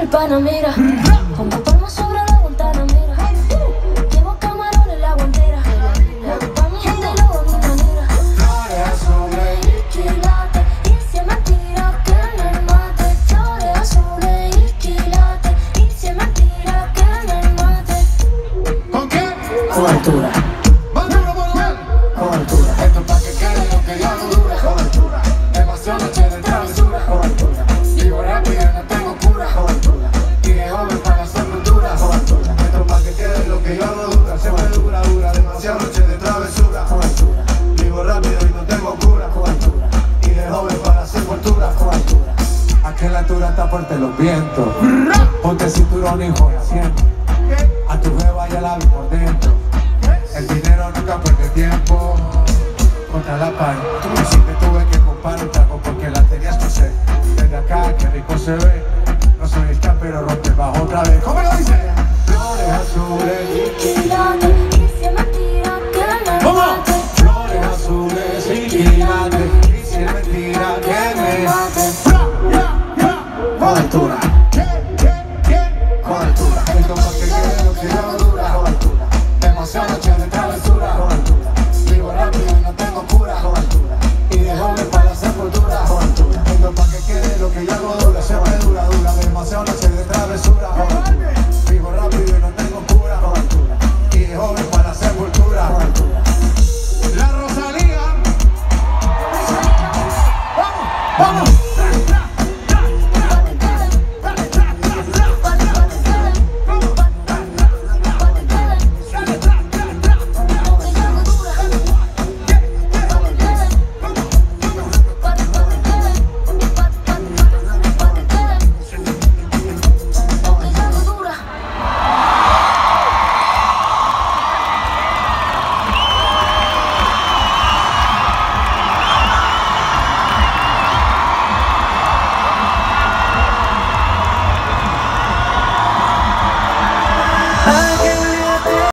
el Panamera. Pongo palmas sobre la Guantanamera. Llevo camarones en la guantera. Pa' mi gente hago a mi manera. Flores azules Y quilates, y si es mentira que me mate. Flores azules y quilates, y si es mentira que me mate. ¿Con qué? Con Aquí en la altura está fuerte los vientos. Ponte cinturón y joya siempre. A tu jeva ya la vi por dentro. El dinero nunca pierde tiempo. Contra la pared. Y si te tuve que comprar un trago porque la tenías que sé. Desde acá, qué rico se ve. No soy star, pero rompe bajo otra vez. Soy como que quiere que no dura. Me emociono, lleno de travesura.